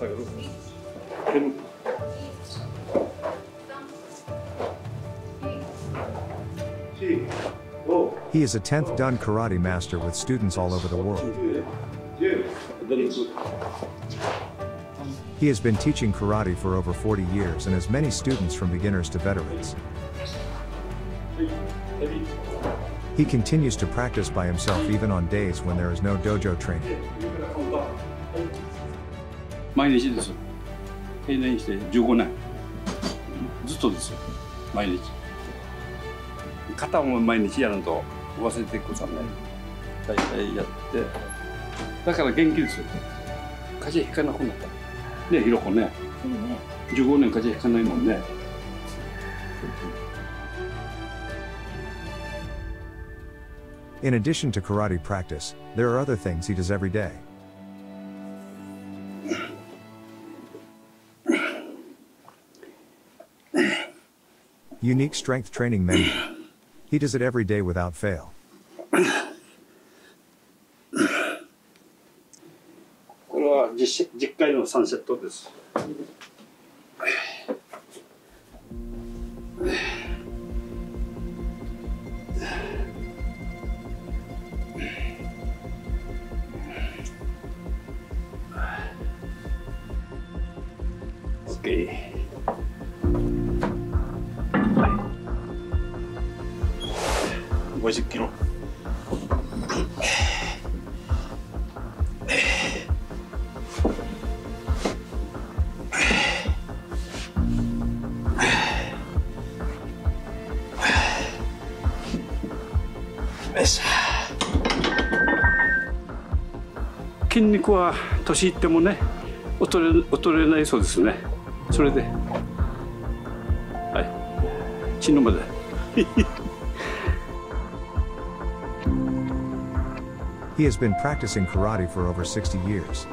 He is a 10th done karate master with students all over the world. He has been teaching karate for over 40 years and has many students from beginners to veterans. He continues to practice by himself even on days when there is no dojo training. 毎日です定年して15年。ずっとですよ。毎日。肩も毎日やると忘れていくことはない大体やって。だから元気ですよ。風邪ひかなくなった。ねひろこね。15年風邪ひかないもんね。In addition to karate practice, there are other things he does every day. Unique strength training menu. He does it every day without fail. 50キロ。筋肉は年いってもね衰え衰えないそうですね。それで。はい。死ぬまで。He has been practicing karate for over 60 years.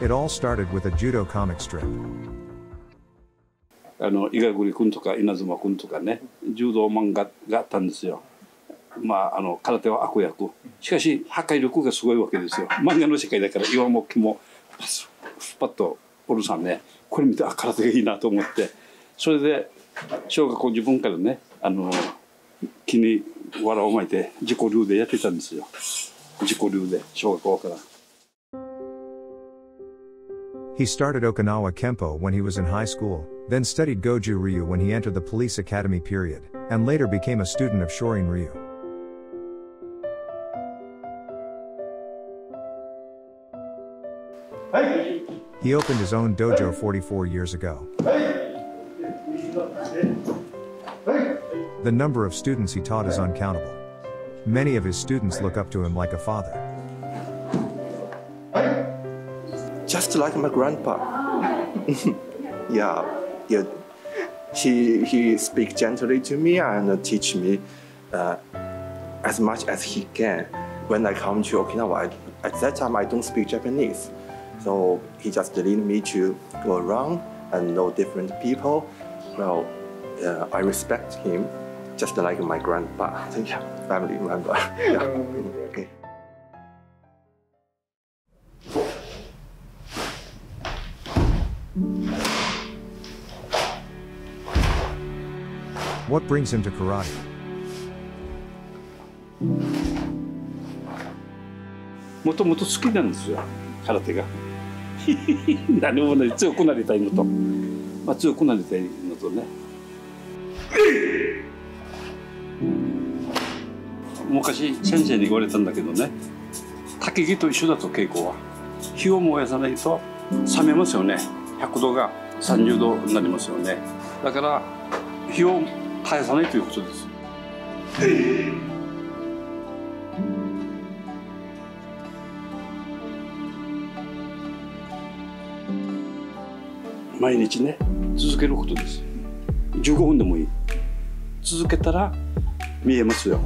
It all started with a judo comic strip. あの伊賀栗君とか稲妻君とかね柔道漫画があったんですよ。まああの空手は悪役。しかし破壊力がすごいわけですよ。漫画の世界だから岩も木もスパッとおるさんね。これ見てあ空手がいいなと思って。それで小学校自分からねあの木に藁を巻いて自己流でやってたんですよ。自己流で小学校から。 He started Okinawa Kempo when he was in high school, then studied Goju Ryu when he entered the police academy period, and later became a student of Shorin Ryu. He opened his own dojo 44 years ago. The number of students he taught is uncountable. Many of his students look up to him like a father. just like my grandpa. yeah, yeah. He he speak gently to me and teach me uh, as much as he can. When I come to Okinawa, I, at that time I don't speak Japanese, so he just lead me to go around and know different people. Well, uh, I respect him, just like my grandpa. yeah, family member. yeah. Okay. What brings him to karate? もともと好きなんですよ空手が何もない強くなりたいのと、まあ、強くなりたいのとね昔先生に言われたんだけどね焚き木と一緒だと稽古は。火を燃やさないと冷めますよね。100度が30度になりますよね。だから火を絶やさないということです。毎日ね続けることです。15分でもいい。続けたら見えますよ。